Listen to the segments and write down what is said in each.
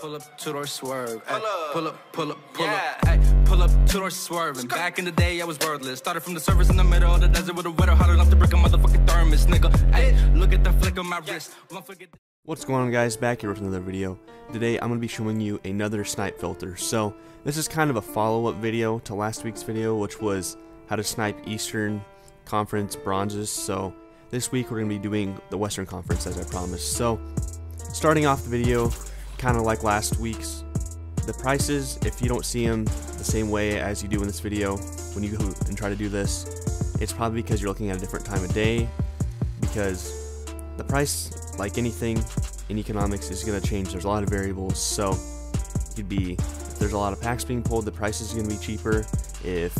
Pull up, two door swerve. Pull up. pull up, pull up, pull Yeah. up. Ay, pull up, two door swerving. Back in the day, I was worthless. Started from the surface in the middle of the desert with a widow, hot enough to break a motherfucking thermos, nigga. Ay, look at the flick of my wrist. Won't forget. What's going on guys, back here with another video. Today I'm going to be showing you another snipe filter. So this is kind of a follow-up video to last week's video which was how to snipe Eastern Conference bronzes. So this week we're going to be doing the Western Conference as I promised. So starting off the video kind of like last week's, the prices if you don't see them the same way as you do in this video when you go and try to do this, it's probably because you're looking at a different time of day because the price, like anything in economics, is going to change. There's a lot of variables, so it could be if there's a lot of packs being pulled, the price is going to be cheaper. If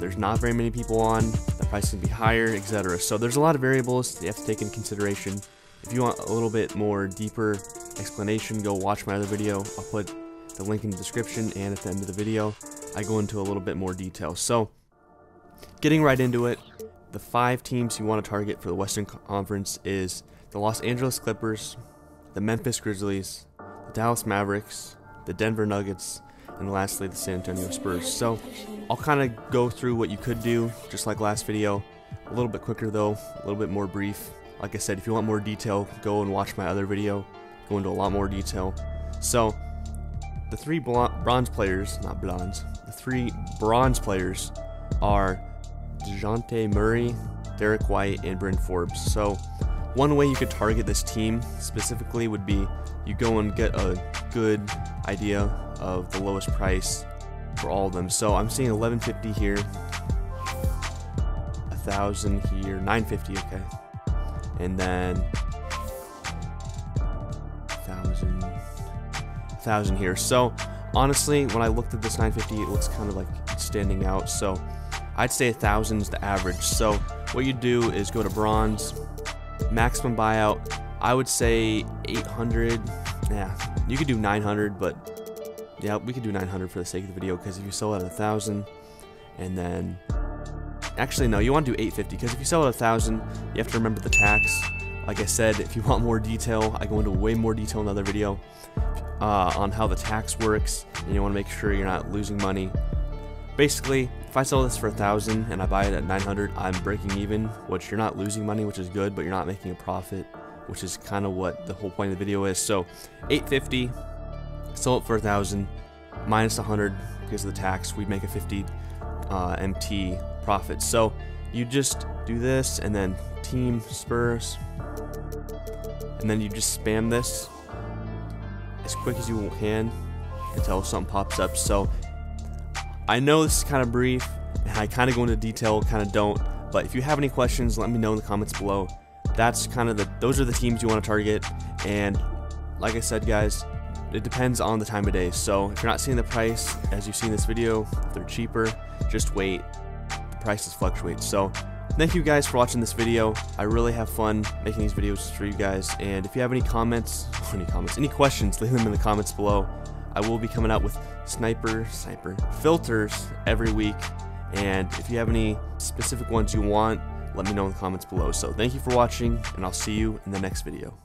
there's not very many people on, the price can be higher, etc. So there's a lot of variables that you have to take into consideration. If you want a little bit more deeper explanation, go watch my other video. I'll put the link in the description and at the end of the video, I go into a little bit more detail. So getting right into it, the five teams you want to target for the Western Conference is the Los Angeles Clippers, the Memphis Grizzlies, the Dallas Mavericks, the Denver Nuggets, and lastly the San Antonio Spurs. So I'll kind of go through what you could do, just like last video, a little bit quicker though, a little bit more brief. Like I said, if you want more detail, go and watch my other video, go into a lot more detail. So the three bronze players, not blondes, the three bronze players are DeJounte Murray, Derek White, and Bryn Forbes. So one way you could target this team specifically would be you go and get a good idea of the lowest price for all of them. So I'm seeing 1150 here, 1000 here, 950 okay. And then 1000 1000 here. So honestly, when I looked at this 950, it looks kind of like standing out. So I'd say a 1000 is the average. So what you do is go to bronze, maximum buyout. I would say 800. Yeah, you could do 900, but yeah, we could do 900 for the sake of the video because if you sell at 1000 and then actually no, you want to do 850 because if you sell at 1000, you have to remember the tax. Like I said, if you want more detail, I go into way more detail in another video uh, on how the tax works, and you want to make sure you're not losing money. Basically, if I sell this for a thousand and I buy it at 900, I'm breaking even, which you're not losing money, which is good, but you're not making a profit, which is kind of what the whole point of the video is. So, 850, sell it for a thousand, minus 100 because of the tax, we'd make a 50 uh, MT profit. So, you just do this and then team Spurs, and then you just spam this as quick as you can until something pops up. So I know this is kind of brief, and I kind of go into detail, kind of don't. But if you have any questions, let me know in the comments below. That's kind of the those are the teams you want to target, and like I said, guys, it depends on the time of day. So if you're not seeing the price as you see in this video, if they're cheaper, just wait. Prices fluctuate. So thank you guys for watching this video. I really have fun making these videos for you guys. And if you have any comments, any comments, any questions, leave them in the comments below. I will be coming out with sniper, sniper filters every week. And if you have any specific ones you want, let me know in the comments below. So thank you for watching, and I'll see you in the next video.